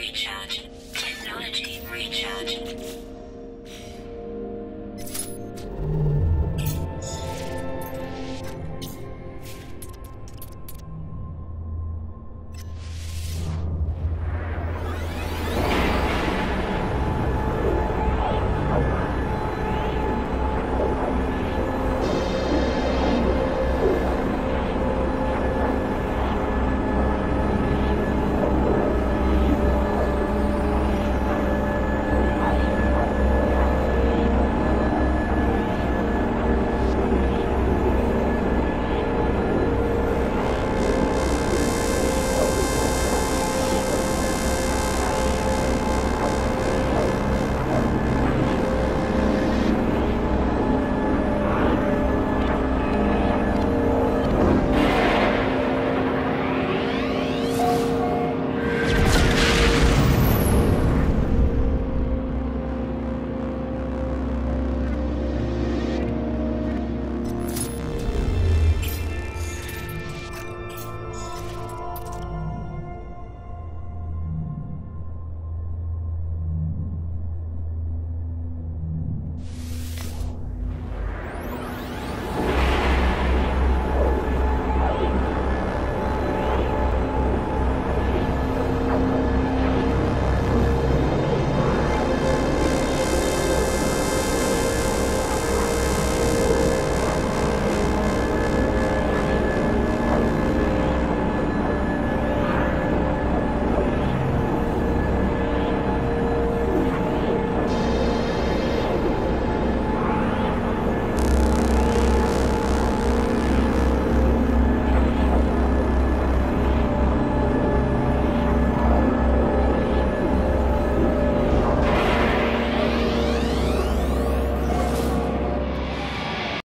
recharge. Technology recharge.